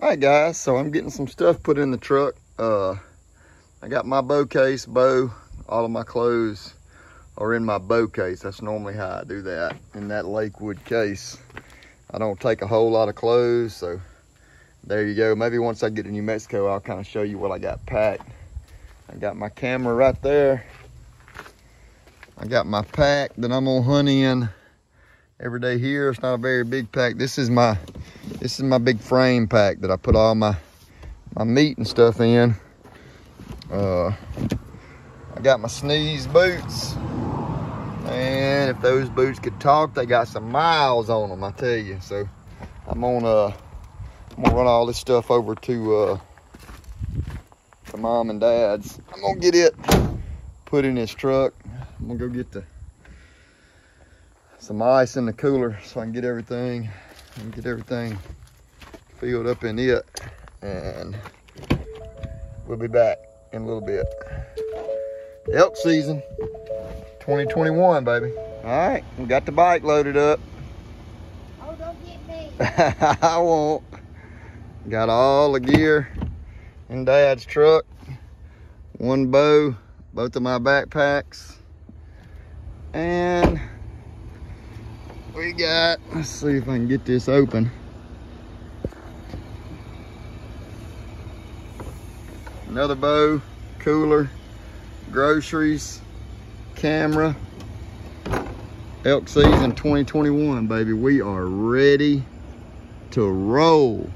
All right, guys, so I'm getting some stuff put in the truck. Uh, I got my bow case, bow, all of my clothes are in my bow case. That's normally how I do that, in that Lakewood case. I don't take a whole lot of clothes, so there you go. Maybe once I get to New Mexico, I'll kind of show you what I got packed. I got my camera right there. I got my pack that I'm gonna hunt in every day here. It's not a very big pack. This is my this is my big frame pack that I put all my my meat and stuff in. Uh, I got my Schnee's boots. And if those boots could talk, they got some miles on them, I tell you. So I'm gonna, uh, I'm gonna run all this stuff over to, uh, to mom and dad's. I'm gonna get it put in this truck. I'm gonna go get the some ice in the cooler so I can get everything and get everything filled up in it. And we'll be back in a little bit. Elk season 2021, baby. All right, we got the bike loaded up. Oh, don't get me. I won't. Got all the gear in Dad's truck. One bow, both of my backpacks. And we got, let's see if I can get this open. Another bow, cooler, groceries, camera. Elk season 2021, baby. We are ready to roll.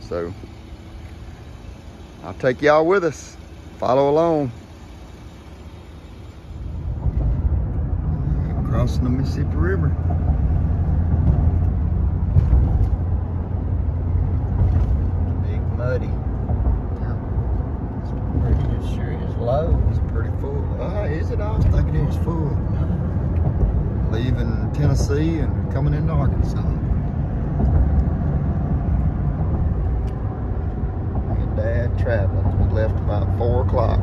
So I'll take y'all with us. Follow along. Crossing the Mississippi River. Big muddy. It's sure is low. It's pretty full. Ah, is it? I was thinking it was full. Leaving Tennessee and coming into Arkansas. Me and Dad traveling. We left about four o'clock.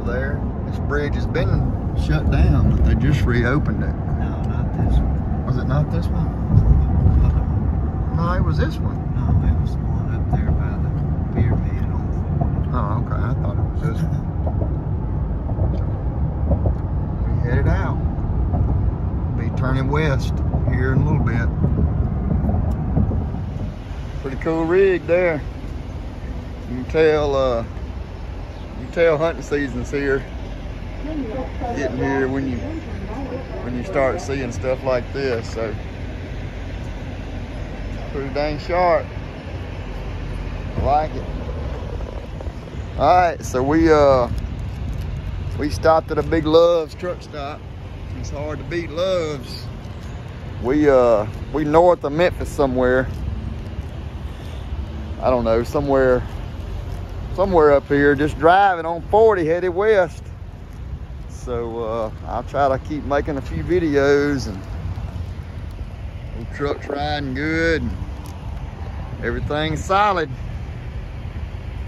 Over there. This bridge has been shut down, but they just reopened it. No, not this one. Was it not this one? No, it was this one. No, it was the one up there by the pyramid on Oh, okay. I thought it was this one. We headed out. Be turning west here in a little bit. Pretty cool rig there. You can tell, uh, you tell hunting season's here. Getting here when you when you start seeing stuff like this. So pretty dang sharp. I like it. All right, so we uh we stopped at a big Love's truck stop. It's hard to beat Love's. We uh we north of Memphis somewhere. I don't know, somewhere somewhere up here, just driving on 40 headed west. So uh I'll try to keep making a few videos and the truck's riding good. Everything's solid.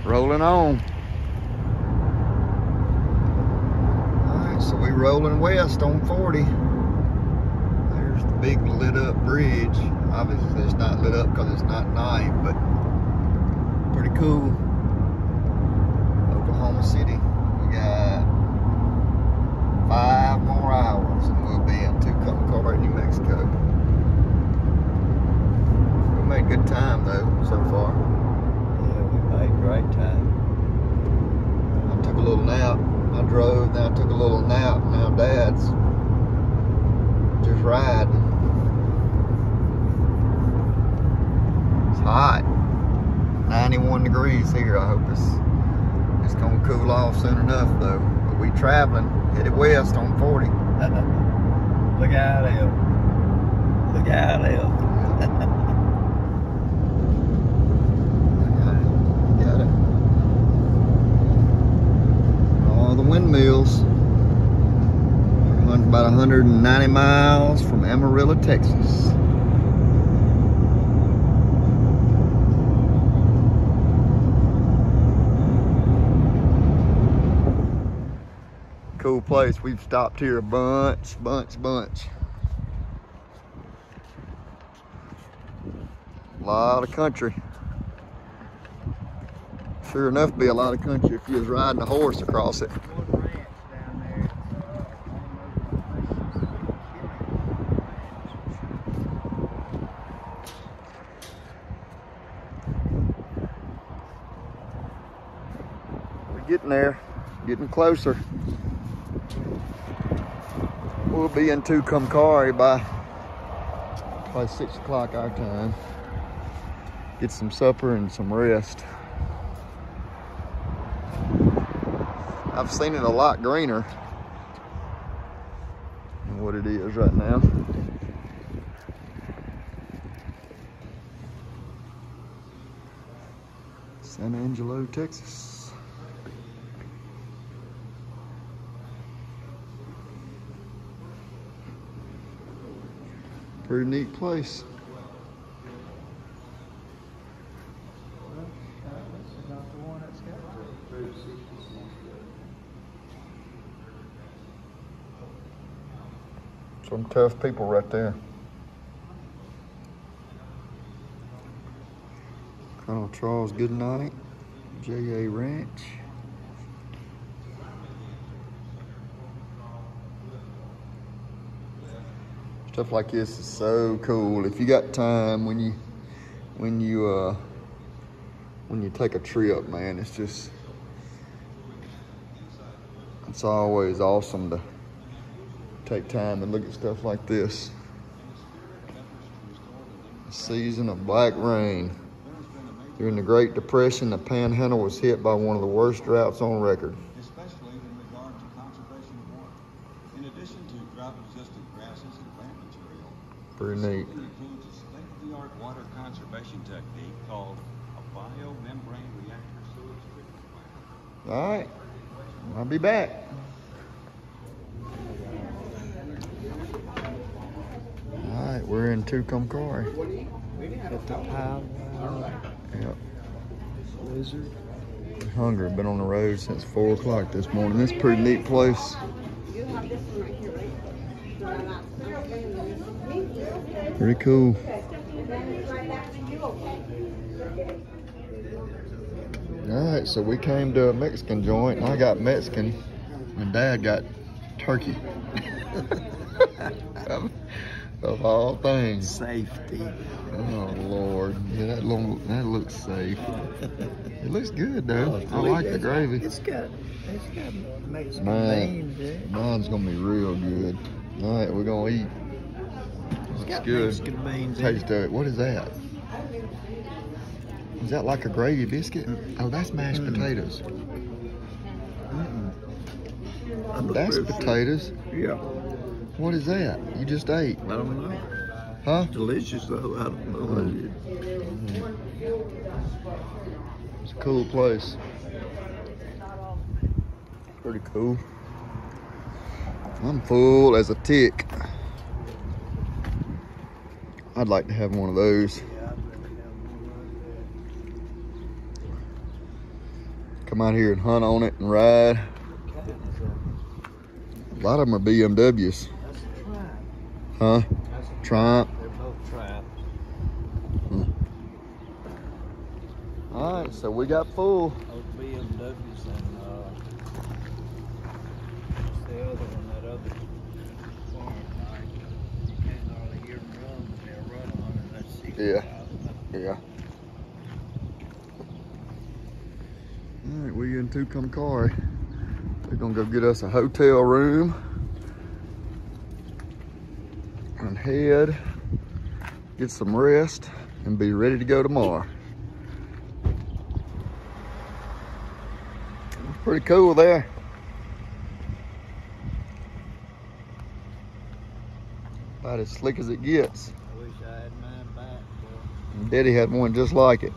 Rolling on. Alright, so we rolling west on 40. There's the big lit up bridge. Obviously it's not lit up because it's not night, but pretty cool. Oklahoma City. We got five more hours and we'll be in Tucumcari, New Mexico. We made good time though, so far. Yeah, we made great time. I took a little nap. I drove, then I took a little nap. Now Dad's just riding. It's hot. 91 degrees here. I hope it's it's gonna cool off soon enough though. But we traveling, headed west on 40. Look out, El. Look out, El. Got it. Got it. All the windmills. About 190 miles from Amarillo, Texas. Cool place. We've stopped here a bunch, bunch, bunch. A lot of country. Sure enough, be a lot of country if you was riding a horse across it. We're getting there, getting closer. We'll be in Tucumcari by probably six o'clock our time. Get some supper and some rest. I've seen it a lot greener than what it is right now. San Angelo, Texas. Pretty neat place. This is not the one that's got Some tough people right there. Colonel Charles Goodnight, J.A. Ranch. Stuff like this is so cool. If you got time when you when you uh when you take a trip, man, it's just it's always awesome to take time and look at stuff like this. The season of black rain. During the Great Depression, the Panhandle was hit by one of the worst droughts on record. especially in regard to conservation of water. In addition to drought-resistant grasses and plant material, Pretty neat. system includes a state-of-the-art water conservation technique called a biomembrane reactor sewage treatment plant. All right, I'll be back. All right, we're in Tucumcari. At the pile, Yep. lizard. Hungry, been on the road since four o'clock this morning. This a pretty neat place. You have this one right here, right? Pretty cool. All right, so we came to a Mexican joint, and I got Mexican, and Dad got turkey. of, of all things. Safety. Oh Lord, yeah, that long, that looks safe. It looks good though. I like the gravy. It's got, it's got Mexican Man, beans in it. mine's gonna be real good. All right, we're gonna eat. It's got good. Mexican beans Taste it. of it. What is that? Is that like a gravy biscuit? Oh, that's mashed Mm. potatoes. I'm a That's potatoes. Yeah. What is that? You just ate, I don't know. huh? Delicious though. I don't know it is. It's a cool place. Pretty cool. I'm full as a tick. I'd like to have one of those. Come out here and hunt on it and ride. A lot of them are BMWs, huh? Triumph. They're both. All right, so we got full. Those BMWs and uh, what's the other one? That other farm like you can't hardly hear them run, but they'll run a hundred. That's sixty Yeah. Yeah. All right, we in Tucumcari. We're gonna go get us a hotel room and head, get some rest, and be ready to go tomorrow. Pretty cool there. About as slick as it gets. I wish I had mine back. Boy. Daddy had one just like it.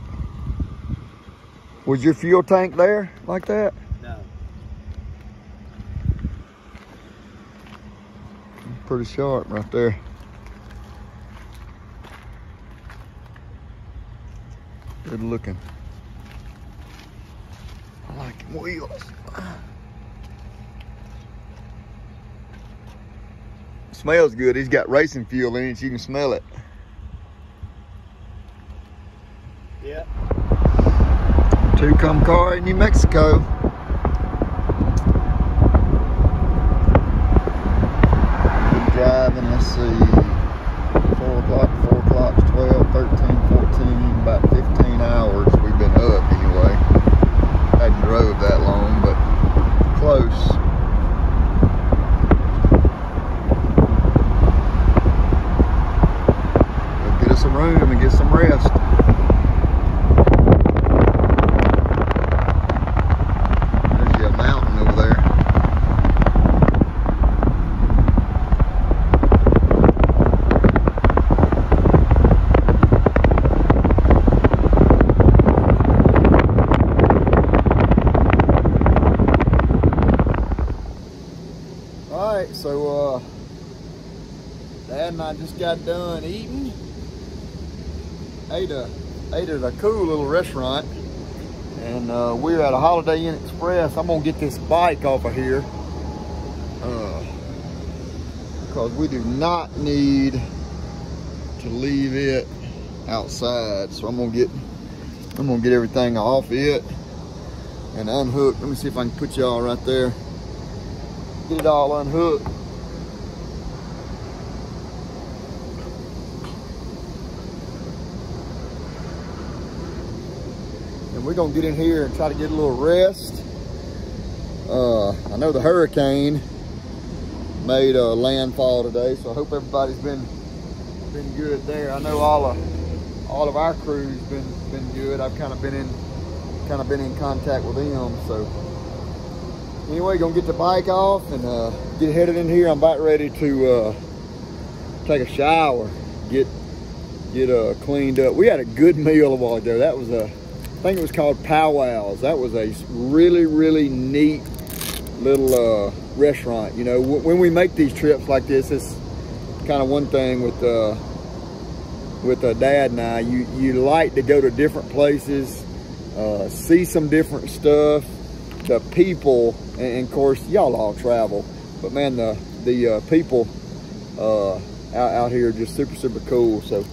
Was your fuel tank there like that? No. Pretty sharp right there. Good looking. I like wheels. Smells good. He's got racing fuel in it. You can smell it. Yeah. Car in New Mexico. Been driving, let's see, 4 o'clock, 4 o'clock, 12, 13, 14, about 15 hours we've been up anyway. Hadn't drove that long, but close. We'll get us some room and get some rest. There's a mountain over there. All right, so uh, Dad and I just got done eating. Ate a ate at a cool little restaurant, and uh, we're at a Holiday Inn Express. I'm gonna get this bike off of here uh, because we do not need to leave it outside. So I'm gonna get I'm gonna get everything off it and unhook. Let me see if I can put y'all right there. Get it all unhooked. And we're gonna get in here and try to get a little rest. Uh, I know the hurricane made a landfall today, so I hope everybody's been been good there. I know all of all of our crew's been been good. I've kind of been in kind of been in contact with them, so anyway, gonna get the bike off and uh, get headed in here. I'm about ready to uh, take a shower, get get uh, cleaned up. We had a good meal a while ago. That was a, I think it was called Powwows. That was a really really neat little uh, restaurant. You know, when we make these trips like this, it's kind of one thing with uh, with uh, Dad and I. You you like to go to different places, uh, see some different stuff. The people, and, and of course, y'all all travel, but man, the the uh, people uh, out, out here are just super super cool. So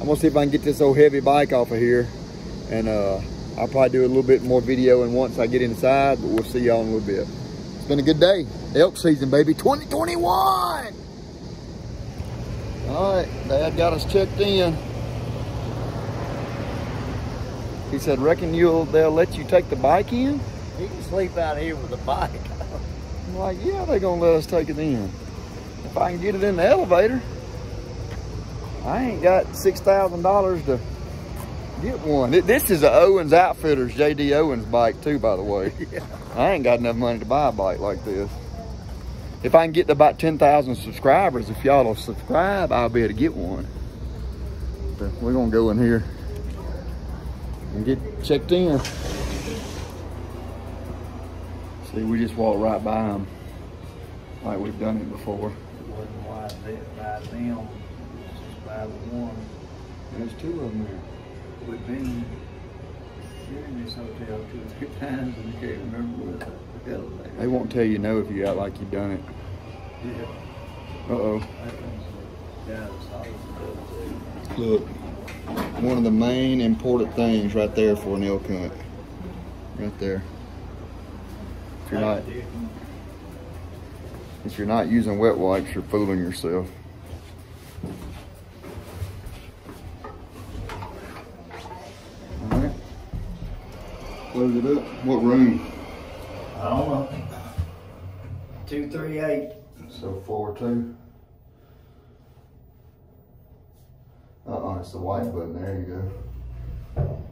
I'm gonna see if I can get this old heavy bike off of here, and uh, I'll probably do a little bit more video. And once I get inside, but we'll see y'all in a little bit. It's been a good day. Elk season, baby, 2021. All right, Dad got us checked in. He said, reckon you'll they'll let you take the bike in? He can sleep out here with the bike. I'm like, yeah, they're gonna let us take it in. If I can get it in the elevator. I ain't got six thousand dollars to get one. This is a Owens Outfitters JD Owens bike too, by the way. I ain't got enough money to buy a bike like this. If I can get to about ten thousand subscribers, if y'all will subscribe, I'll be able to get one. But we're gonna go in here and get checked in. See, we just walked right by them, like we've done it before. It wasn't why they, by them, it's just by the one. There's two of them there. We've been in this hotel two or three times and can't remember what the elevator. They won't tell you no if you act like you've done it. Yeah, Uh-oh. that one's the guy that's always Look, one of the main important things right there for an elk hunt. Right there. If you're not, if you're not using wet wipes, you're fooling yourself. All right. Close it up. What room? I don't know. Two, three, eight. So four two. Uh-uh, it's the white button. There you go.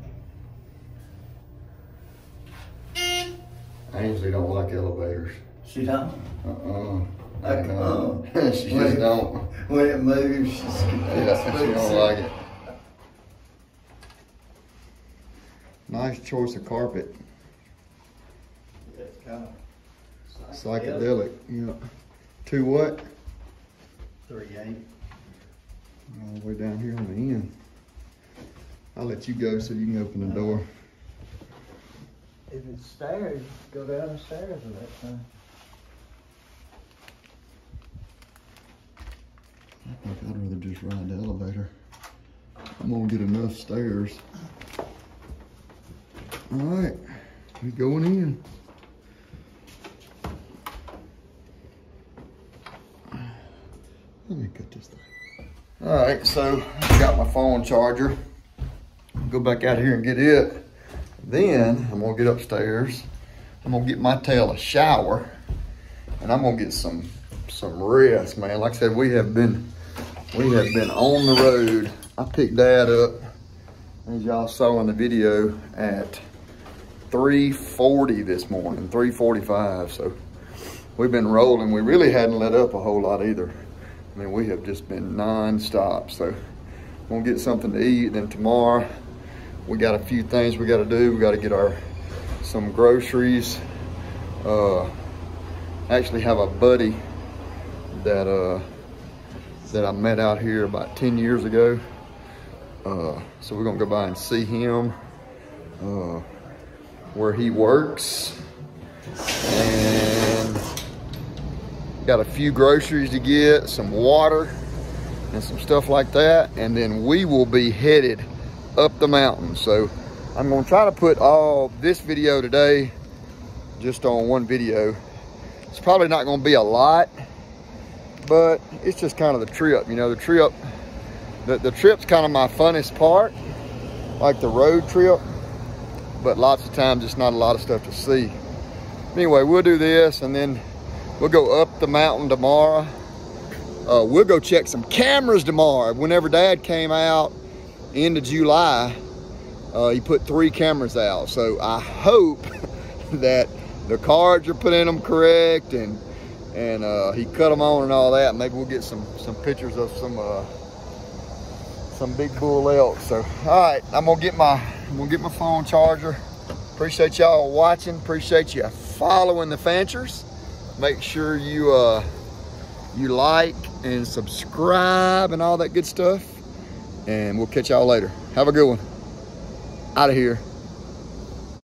Ainsley don't like elevators. She don't? Uh-uh. How No. come? she just don't. When it moves, she's. Yeah, she don't like it. Nice choice of carpet. It's kind of. Psychedelic. Yeah. Two what? Three, eight. All the way down here on the end. I'll let you go so you can open the door. If it's stairs, go down the stairs with that thing. I think I'd rather just ride the elevator. I'm gonna get enough stairs. All right, we going in. Let me cut this thing. All right, so I got my phone charger. Go back out here and get it. Then I'm gonna get upstairs. I'm gonna get my tail a shower, and I'm gonna get some some rest, man. Like I said, we have been we have been on the road. I picked Dad up, as y'all saw in the video, at 3:40 this morning, 3:45. So we've been rolling. We really hadn't let up a whole lot either. I mean, we have just been non-stop. So we'll get something to eat. Then tomorrow we got a few things we got to do. We got to get our some groceries. Uh, actually have a buddy that uh, that I met out here about 10 years ago. Uh, so we're gonna go by and see him uh, where he works. And got a few groceries to get, some water and some stuff like that. And then we will be headed up the mountain. So I'm gonna try to put all this video today just on one video. It's probably not gonna be a lot, but it's just kind of the trip. You know, the trip, the, the trip's kind of my funnest part, like the road trip, but lots of times it's not a lot of stuff to see. Anyway, we'll do this and then we'll go up the mountain tomorrow. Uh, we'll go check some cameras tomorrow. Whenever dad came out into July, uh, he put three cameras out. So I hope that the cards are put in them correct and and uh, he cut them on and all that. Maybe we'll get some some pictures of some uh, some big bull elk. So all right, I'm gonna get my I'm gonna get my phone charger. Appreciate y'all watching. Appreciate you following the Fanchers. Make sure you uh, you like and subscribe and all that good stuff. And we'll catch y'all later. Have a good one. Out of here.